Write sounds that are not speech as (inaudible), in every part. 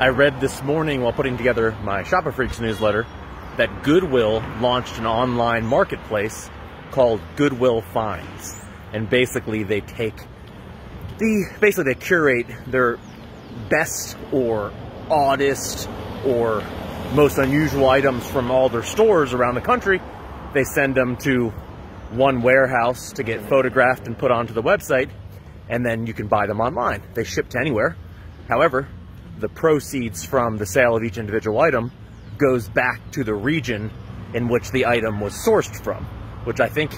I read this morning while putting together my Shopifreaks newsletter that Goodwill launched an online marketplace called Goodwill Finds. And basically they take the, basically they curate their best or oddest or most unusual items from all their stores around the country. They send them to one warehouse to get photographed and put onto the website, and then you can buy them online. They ship to anywhere. However, the proceeds from the sale of each individual item goes back to the region in which the item was sourced from, which I think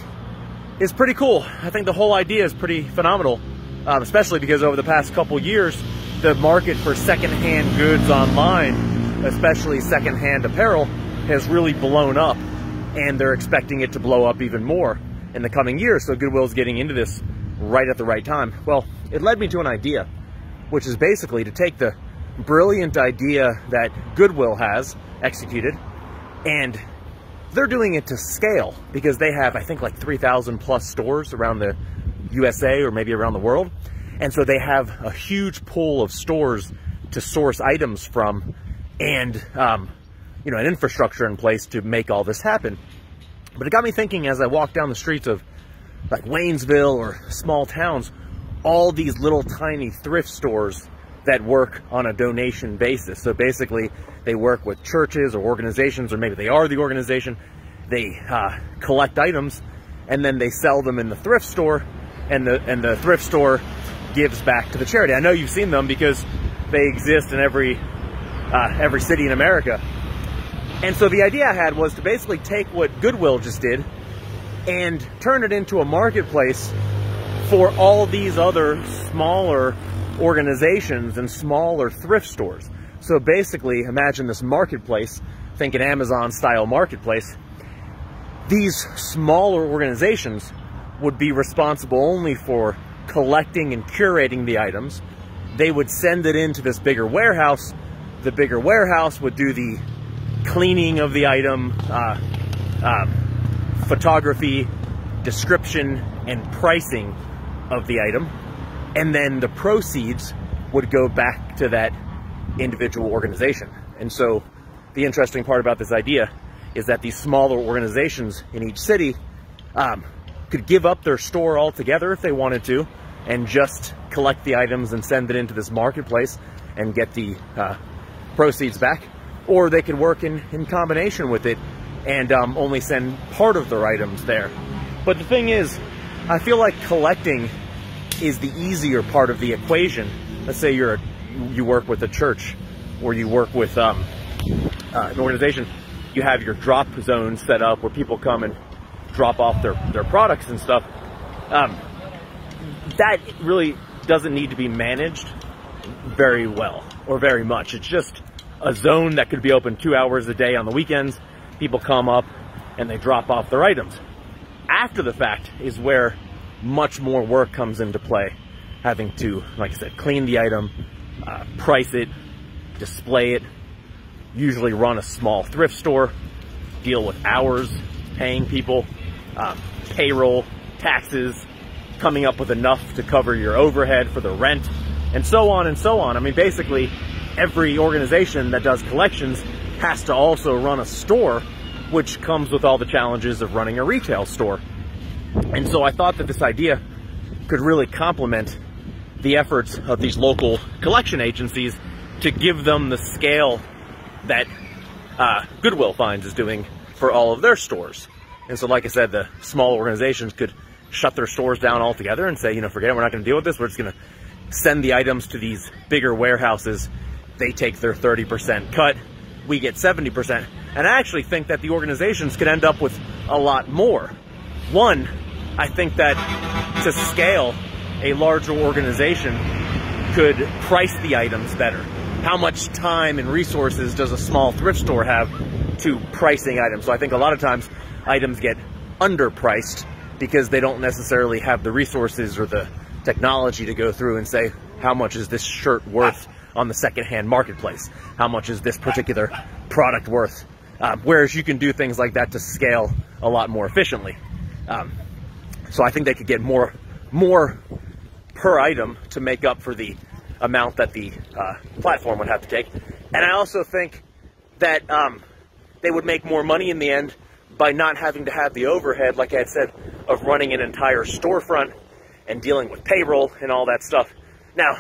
is pretty cool. I think the whole idea is pretty phenomenal, um, especially because over the past couple years, the market for secondhand goods online, especially secondhand apparel, has really blown up, and they're expecting it to blow up even more in the coming years. So Goodwill's getting into this right at the right time. Well, it led me to an idea, which is basically to take the brilliant idea that Goodwill has executed, and they're doing it to scale because they have, I think, like 3,000 plus stores around the USA or maybe around the world. And so they have a huge pool of stores to source items from and, um, you know, an infrastructure in place to make all this happen. But it got me thinking as I walked down the streets of like Waynesville or small towns, all these little tiny thrift stores that work on a donation basis. So basically, they work with churches or organizations, or maybe they are the organization. They uh, collect items and then they sell them in the thrift store, and the and the thrift store gives back to the charity. I know you've seen them because they exist in every uh, every city in America. And so the idea I had was to basically take what Goodwill just did and turn it into a marketplace for all these other smaller organizations and smaller thrift stores. So basically, imagine this marketplace, think an Amazon style marketplace. These smaller organizations would be responsible only for collecting and curating the items. They would send it into this bigger warehouse. The bigger warehouse would do the cleaning of the item, uh, uh, photography, description, and pricing of the item and then the proceeds would go back to that individual organization. And so the interesting part about this idea is that these smaller organizations in each city um, could give up their store altogether if they wanted to and just collect the items and send it into this marketplace and get the uh, proceeds back. Or they could work in, in combination with it and um, only send part of their items there. But the thing is, I feel like collecting is the easier part of the equation. Let's say you're you work with a church or you work with um, uh, an organization. You have your drop zone set up where people come and drop off their, their products and stuff. Um, that really doesn't need to be managed very well or very much. It's just a zone that could be open two hours a day on the weekends. People come up and they drop off their items. After the fact is where much more work comes into play. Having to, like I said, clean the item, uh, price it, display it, usually run a small thrift store, deal with hours, paying people, uh, payroll, taxes, coming up with enough to cover your overhead for the rent, and so on and so on. I mean, basically, every organization that does collections has to also run a store, which comes with all the challenges of running a retail store. And so I thought that this idea could really complement the efforts of these local collection agencies to give them the scale that uh, Goodwill Finds is doing for all of their stores. And so, like I said, the small organizations could shut their stores down altogether and say, you know, forget it, we're not going to deal with this. We're just going to send the items to these bigger warehouses. They take their 30% cut. We get 70%. And I actually think that the organizations could end up with a lot more. One, I think that to scale, a larger organization could price the items better. How much time and resources does a small thrift store have to pricing items? So I think a lot of times items get underpriced because they don't necessarily have the resources or the technology to go through and say, how much is this shirt worth on the secondhand marketplace? How much is this particular product worth? Um, whereas you can do things like that to scale a lot more efficiently. Um, so I think they could get more, more per item to make up for the amount that the uh, platform would have to take. And I also think that um, they would make more money in the end by not having to have the overhead, like I had said, of running an entire storefront and dealing with payroll and all that stuff. Now,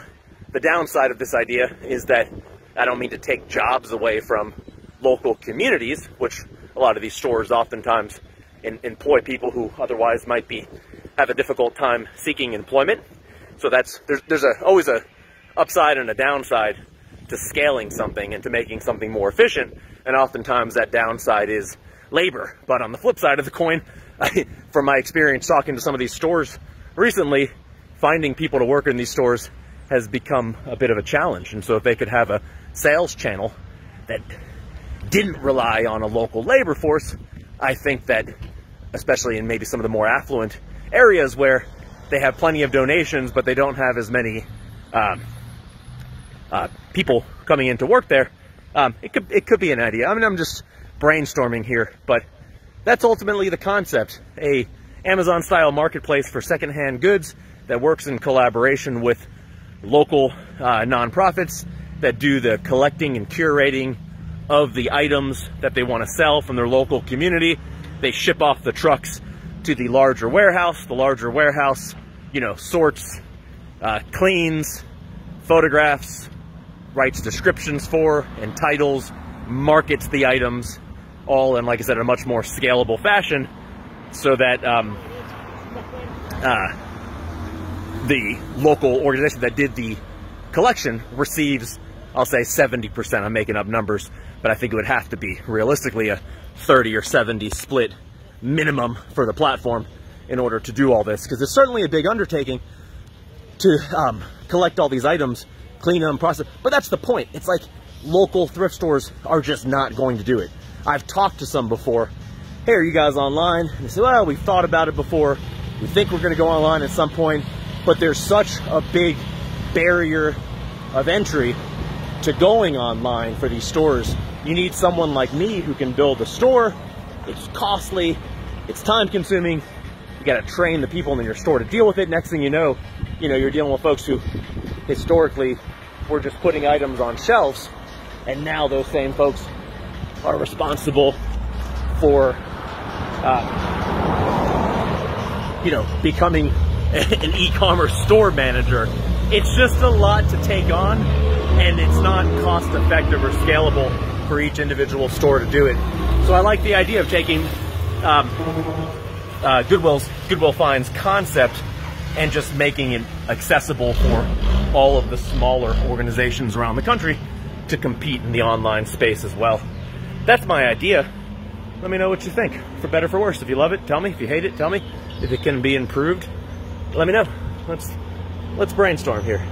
the downside of this idea is that I don't mean to take jobs away from local communities, which a lot of these stores oftentimes in, employ people who otherwise might be have a difficult time seeking employment. So that's there's there's a always a upside and a downside to scaling something and to making something more efficient. And oftentimes that downside is labor. But on the flip side of the coin, (laughs) I, from my experience talking to some of these stores recently, finding people to work in these stores has become a bit of a challenge. And so if they could have a sales channel that didn't rely on a local labor force, I think that, especially in maybe some of the more affluent areas where they have plenty of donations, but they don't have as many um, uh, people coming in to work there, um, it could it could be an idea. I mean, I'm just brainstorming here, but that's ultimately the concept: a Amazon-style marketplace for secondhand goods that works in collaboration with local uh, nonprofits that do the collecting and curating of the items that they want to sell from their local community. They ship off the trucks to the larger warehouse. The larger warehouse, you know, sorts, uh, cleans, photographs, writes descriptions for, and titles, markets the items, all in, like I said, a much more scalable fashion so that um, uh, the local organization that did the collection receives, I'll say 70%. I'm making up numbers, but I think it would have to be realistically a 30 or 70 split minimum for the platform in order to do all this because it's certainly a big undertaking to um, collect all these items, clean them, process. But that's the point. It's like local thrift stores are just not going to do it. I've talked to some before. Hey, are you guys online? And they say, well, we've thought about it before. We think we're going to go online at some point, but there's such a big barrier of entry to going online for these stores. You need someone like me who can build a store. It's costly, it's time consuming. You got to train the people in your store to deal with it. Next thing you know, you know, you're dealing with folks who historically were just putting items on shelves, and now those same folks are responsible for, uh, you know, becoming (laughs) an e-commerce store manager. It's just a lot to take on, and it's not cost effective or scalable for each individual store to do it. So I like the idea of taking um, uh, Goodwill's Goodwill Finds concept and just making it accessible for all of the smaller organizations around the country to compete in the online space as well. That's my idea. Let me know what you think, for better or for worse. If you love it, tell me. If you hate it, tell me. If it can be improved, let me know. Let's let's brainstorm here.